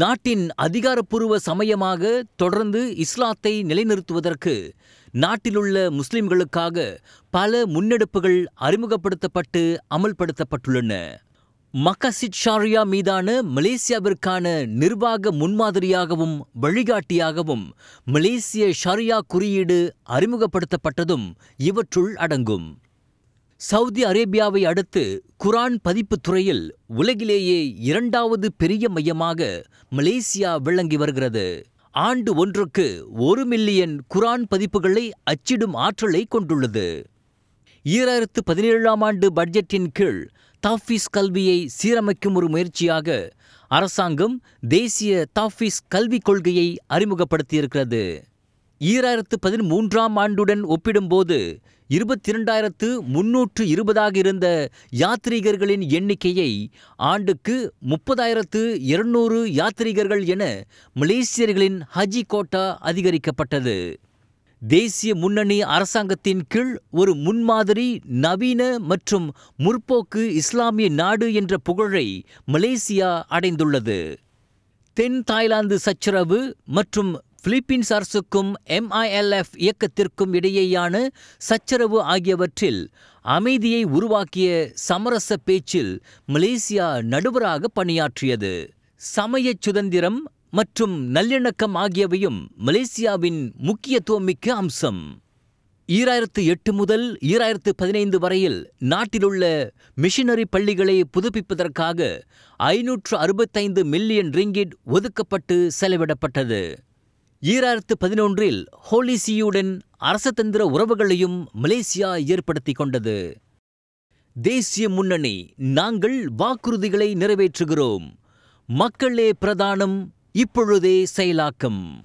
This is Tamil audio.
நாட்டின் அதிகாரப்பூர்வ சமயமாக தொடர்ந்து இஸ்லாத்தை நிலைநிறுத்துவதற்கு நாட்டிலுள்ள முஸ்லிம்களுக்காக பல முன்னெடுப்புகள் அறிமுகப்படுத்தப்பட்டு அமல்படுத்தப்பட்டுள்ளன. மக்கசிட் ஷாரியா மீதான மலேசியாவிற்கான நிர்வாக முன்மாதிரியாகவும் வழிகாட்டியாகவும் மலேசிய ஷாரியா குறியீடு அறிமுகப்படுத்தப்பட்டதும் இவற்றுள் அடங்கும். சவுதி அரேபியாவை அடுத்து குரான் பதிப்புத் துறையில் உலகிலேயே இரண்டாவது பெரிய மையமாக மலேசியா விளங்கி வருகிறது. ஆண்டு ஒன்றுக்கு ஒரு மில்லியன் குரான் பதிப்புகளை அச்சிடும் ஆற்றலை கொண்டுள்ளது. ஈராயிரத்து பதினேழாம் ஆண்டு பட்ஜெட்டின் கீழ் தாஃபீஸ் கல்வியை சீரமைக்கும் ஒரு முயற்சியாக அரசாங்கம் தேசிய தாஃபீஸ் கல்விக் கொள்கையை அறிமுகப்படுத்தியிருக்கிறது. ஈராயிரத்து பதிமூன்றாம் ஆண்டுடன் ஒப்பிடும்போது இருபத்தி இரண்டாயிரத்து முன்னூற்று இருபதாக இருந்த யாத்ரீகர்களின் எண்ணிக்கையை ஆண்டுக்கு முப்பதாயிரத்து இருநூறு யாத்ரீகர்கள் என மலேசியர்களின் ஹஜி கோட்டா அதிகரிக்கப்பட்டது. தேசிய முன்னணி அரசாங்கத்தின் கீழ் ஒரு முன்மாதிரி நவீன மற்றும் முற்போக்கு இஸ்லாமிய நாடு என்ற புகழை மலேசியா அடைந்துள்ளது. தென் தாய்லாந்து சச்சரவு மற்றும் பிலிப்பீன்ஸ் அரசுக்கும் எம்ஐஎல்எஃப் இயக்கத்திற்கும் இடையேயான சச்சரவு ஆகியவற்றில் அமைதியை உருவாக்கிய சமரச பேச்சில் மலேசியா நடுவராக பணியாற்றியது. சமயச் சுதந்திரம் மற்றும் நல்லிணக்கம் ஆகியவையும் மலேசியாவின் முக்கியத்துவமிக்க அம்சம். ஈராயிரத்து எட்டு முதல் ஈராயிரத்து பதினைந்து வரையில் நாட்டிலுள்ள மிஷினரி பள்ளிகளை புதுப்பிப்பதற்காக ஐநூற்று அறுபத்தைந்து மில்லியன் ரிங்கிட் ஒதுக்கப்பட்டு செலவிடப்பட்டது. ஈராயிரத்து பதினொன்றில் ஹோலிசியுடன் அரசதந்திர உறவுகளையும் மலேசியா ஏற்படுத்திக் கொண்டது. தேசிய முன்னணி நாங்கள் வாக்குறுதிகளை நிறைவேற்றுகிறோம். மக்களே பிரதானம் இப்பொழுதே செயலாக்கம்.